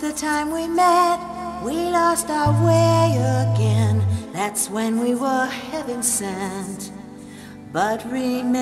the time we met, we lost our way again. That's when we were heaven sent. But remember.